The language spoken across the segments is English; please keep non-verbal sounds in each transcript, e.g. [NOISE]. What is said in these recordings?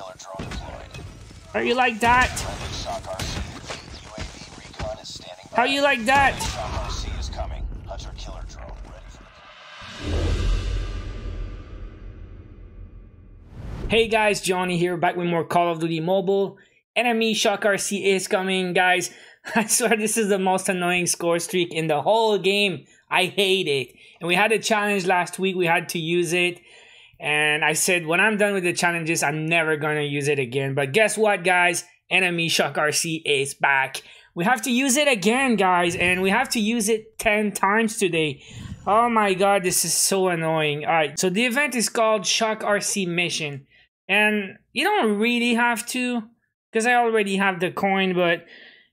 killer drone deployed. How you like that? Friendly Shock RC. UAV recon is standing by. How you like that? RC is coming. Hunter killer drone ready for Hey guys, Johnny here, back with more Call of Duty Mobile. Enemy Shock RC is coming, guys. [LAUGHS] I swear this is the most annoying score streak in the whole game. I hate it. And we had a challenge last week, we had to use it. And I said, when I'm done with the challenges, I'm never gonna use it again. But guess what, guys? Enemy Shock RC is back. We have to use it again, guys, and we have to use it 10 times today. Oh my god, this is so annoying. Alright, so the event is called Shock RC Mission. And you don't really have to, because I already have the coin, but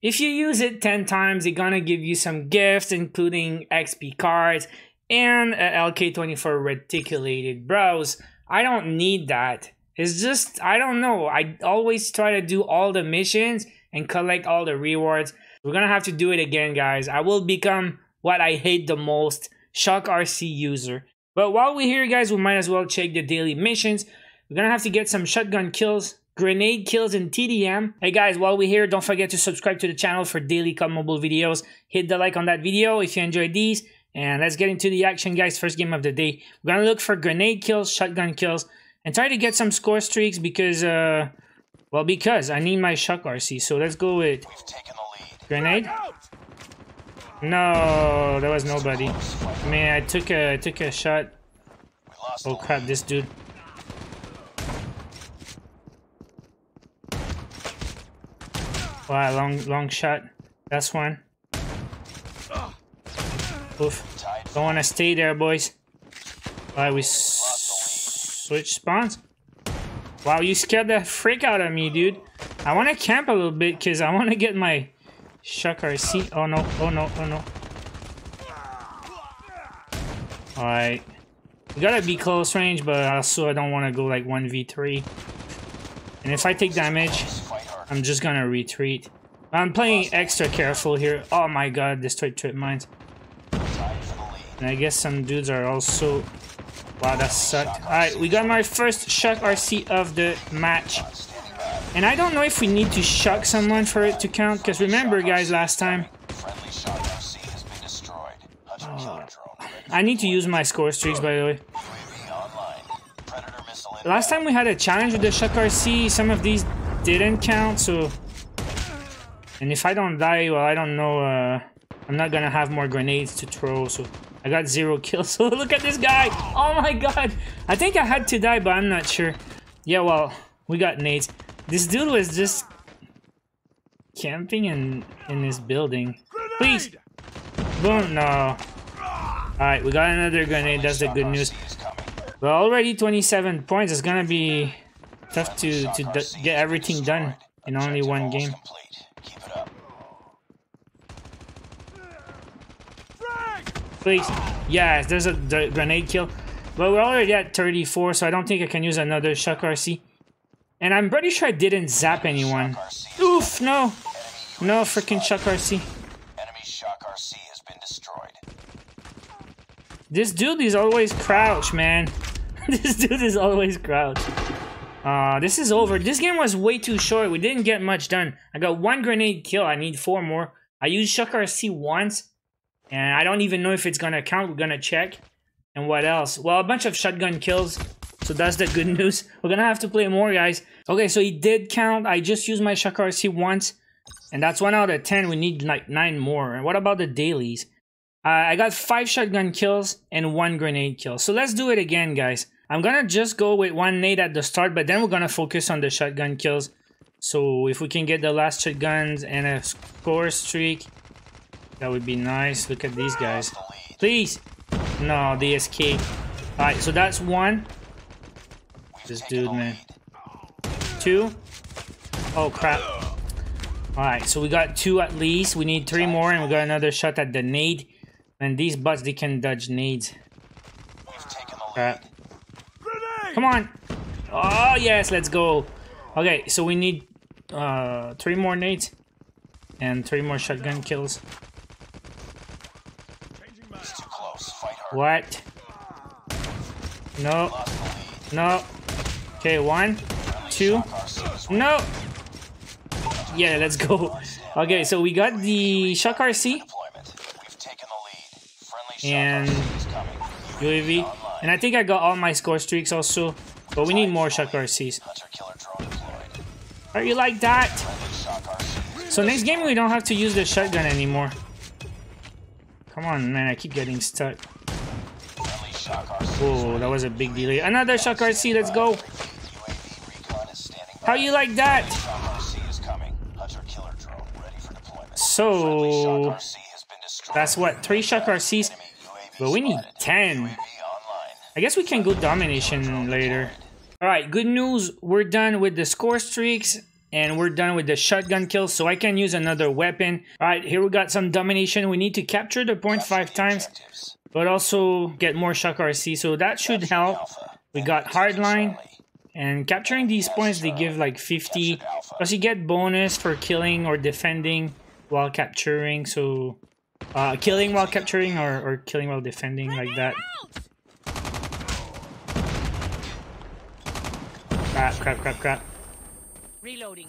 if you use it 10 times, they're gonna give you some gifts, including XP cards and a LK24 reticulated brows. I don't need that. It's just, I don't know. I always try to do all the missions and collect all the rewards. We're gonna have to do it again, guys. I will become what I hate the most, Shock RC user. But while we're here, guys, we might as well check the daily missions. We're gonna have to get some shotgun kills, grenade kills, and TDM. Hey guys, while we're here, don't forget to subscribe to the channel for daily COD Mobile videos. Hit the like on that video if you enjoyed these. And let's get into the action, guys. First game of the day. We're gonna look for grenade kills, shotgun kills, and try to get some score streaks because, uh, well, because I need my Shock RC. So let's go with We've taken the lead. grenade. No, there was nobody. Man, I took a I took a shot. Oh the crap, this dude. Wow, long long shot. That's one. Oof. Don't want to stay there, boys. Why we s- switch spawns? Wow, you scared the freak out of me, dude. I want to camp a little bit because I want to get my Shock See? Oh no, oh no, oh no. Alright. We gotta be close range, but also I don't want to go like 1v3. And if I take damage. I'm just gonna retreat. I'm playing extra careful here. Oh my god, destroyed trip mines. Tied for the lead. And I guess some dudes are also... Wow, that sucked. Alright, we got my first Shock RC of the match. And I don't know if we need to shock someone for it to count, because remember guys, last time. I need to use my score streaks by the way. Last time we had a challenge with the Shock RC, some of these didn't count, so... And if I don't die, well, I don't know, uh... I'm not gonna have more grenades to throw, so... I got zero kills, [LAUGHS] so look at this guy! Oh my god! I think I had to die, but I'm not sure. Yeah, well, we got nades. This dude was just... Camping in, in this building. Please! Boom, no. Alright, we got another grenade, that's the good news. Well, already 27 points. It's gonna be tough to, to get everything done in only one game. Complete. Keep it up. Please. Yes, there's a grenade kill. But we're already at 34, so I don't think I can use another Shock RC. And I'm pretty sure I didn't zap anyone. Oof, no. No freaking Shock RC. Enemy Shock RC has been destroyed. This dude is always crouch, man. [LAUGHS] this dude is always crouch. Uh, this is over. This game was way too short. We didn't get much done. I got one grenade kill. I need four more. I used Shock RC once. And I don't even know if it's gonna count. We're gonna check. And what else? Well, a bunch of shotgun kills. So that's the good [LAUGHS] news. We're gonna have to play more, guys. Okay, so he did count. I just used my RC once. And that's one out of ten. We need like nine more. And what about the dailies? Uh, I got five shotgun kills and one grenade kill. So let's do it again, guys. I'm gonna just go with one nade at the start, but then we're gonna focus on the shotgun kills. So if we can get the last shotguns and a score streak, that would be nice. Look at these guys. Please. No, they escaped. Alright, so that's one. This dude, man. Two. Oh, crap. Alright, so we got two at least. We need three more, and we got another shot at the nade. And these butts, they can dodge nades. We've taken the lead. Crap. Come on. Oh, yes, let's go. Okay, so we need uh, three more nades and three more shotgun kills. It's too close. Fight hard. What? No, no. Okay, one, two. No. Yeah, let's go. Okay, so we got the Shock RC And-. UAV, and I think I got all my score streaks also. But we need more Shock RCs. Are you like that? So next game we don't have to use the shotgun anymore. Come on, man! I keep getting stuck. Whoa, that was a big delay. Another Shock RC. Let's go. How you like that? So that's what three Shock RCs. But we need ten. I guess we can go domination later. Alright, good news. We're done with the score streaks and we're done with the shotgun kills, so I can use another weapon. Alright, here we got some domination. We need to capture the point five times. But also get more shock RC, so that should help. Alpha. We got hardline, and capturing these points, they give like 50. Plus you get bonus for killing or defending while capturing, so... Uh, killing while capturing or, or killing while defending, like that. Crap, crap, crap, crap. Reloading.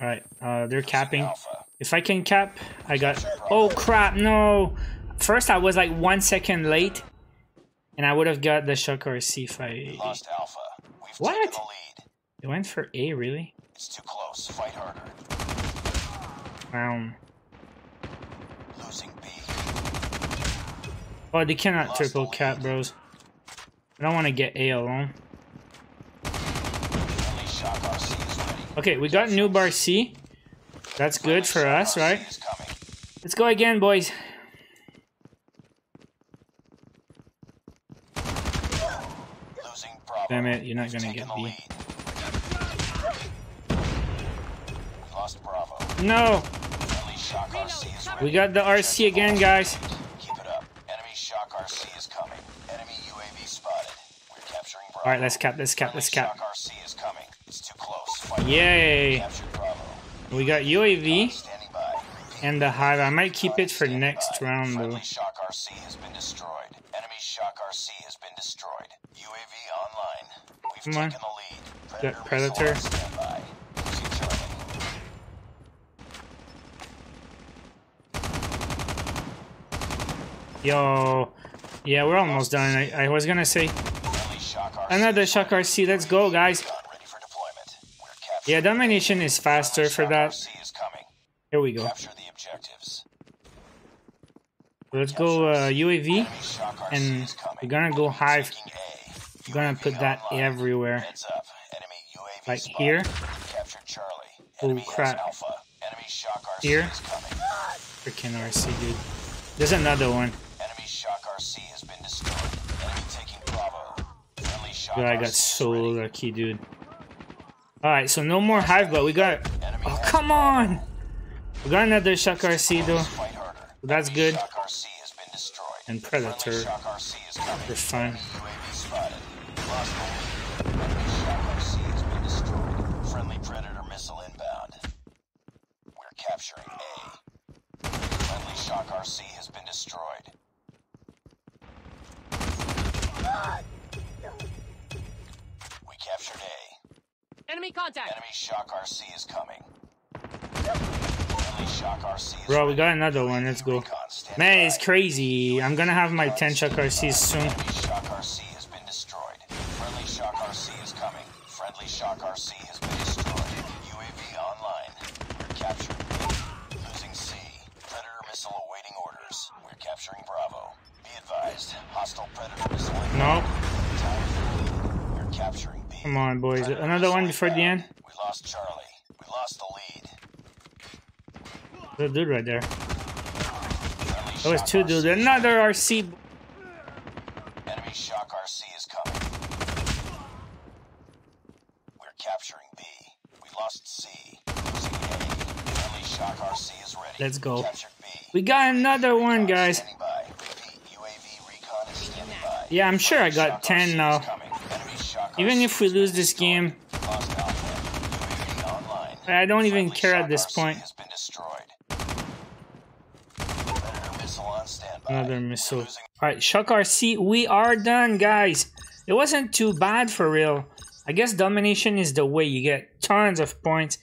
Alright, uh, they're capping. Alpha. If I can cap, I got... Oh crap, no! First I was like one second late, and I would have got the shock RC if I... Lost Alpha. We've What? the. It went for A, really? It's too close. Fight harder. Wow. Losing B. Oh, they cannot triple cap, bros. I don't want to get A alone. Friendly Shock RC is ready. Okay, we got new bar C. That's good for us, right? Let's go again, boys. Damn it, you're not gonna get the B. lead. We lost Bravo. No! Friendly Shock RC is ready. We got the RC again, guys. Keep it up. Enemy Shock RC is coming. Enemy UAV spotted. We're capturing Alright, let's cap, let's cap, let's cap. RC is coming. It's too close. Fight Yay! We got UAV Standing by. Repeat. and the Hive. I might keep it for next round, though. Shock RC has been destroyed. Enemy Shock RC has been destroyed. UAV online. We've Come on. taken the lead. Predator. Predator. missile on standby. Losing Charlie. Yo. Yeah, we're almost done. I, I was gonna say Friendly Shock RC. another Shock RC. Let's go, guys. Gun ready for deployment. We're capturing. Yeah, domination is faster for that. RC is coming. Here we go. Capture the objectives. Let's go uh, UAV. Enemy Shock RC And we're gonna go Hive. We're gonna put that everywhere. Heads up. Enemy UAV Like here. Oh, crap. Alpha. Enemy Shock RC Here. Freaking RC, dude. There's another one. Enemy Shock RC has been destroyed. Enemy taking Bravo. Friendly Shock Dude, I got so lucky, dude. Alright, so no more Hive, but we got... Oh, come on! We got another Shock RC, though. That's good. And Predator Shock RC Enemy contact. Enemy Shock RC is coming. Friendly Shock RC is Bro, we got another one. Let's go. Man, it's crazy. I'm gonna have my 10 Shock RCs soon. Enemy Shock RC has been destroyed. Friendly Shock RC is coming. Friendly Shock RC has been destroyed. UAV online. We're capturing B. Losing C. Predator missile awaiting orders. We're capturing Bravo. Be advised. Hostile Predator missile inbound. Nope. Time for lead. We're capturing B. Come on, boys. Another one before the end. We lost Charlie. We lost the lead. Good dude right there. That was two dudes. Another RC. Enemy Shock RC is coming. We're capturing B. We lost C. Losing A. Friendly Shock RC is ready. Let's go. We got another one, guys. Standing by. Repeat. UAV recon is standing by. Yeah, I'm sure I got 10 RC now. Even if we lose this game, Lost Alpha. UAV online. I don't even care at this point. Has been destroyed. Predator missile on standby. Another missile. Alright, Shock RC, we are done, guys. It wasn't too bad for real. I guess domination is the way you get tons of points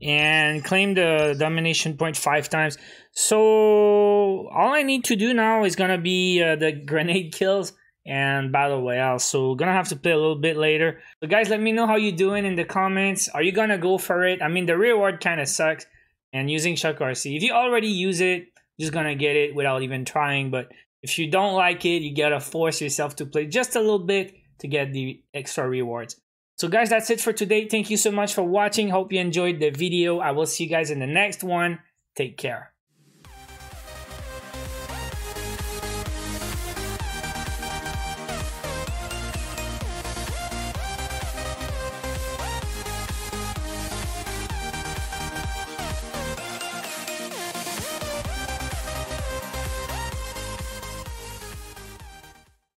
and claim the domination point five times. So all I need to do now is gonna be uh, the [LAUGHS] grenade kills and battle royale. So gonna have to play a little bit later. So guys, let me know how you're doing in the comments. Are you gonna go for it? I mean, the reward kind of sucks. And using Shock RC, if you already use it, just gonna get it without even trying. But if you don't like it, you gotta force yourself to play just a little bit to get the extra rewards. So guys, that's it for today. Thank you so much for watching. Hope you enjoyed the video. I will see you guys in the next one. Take care.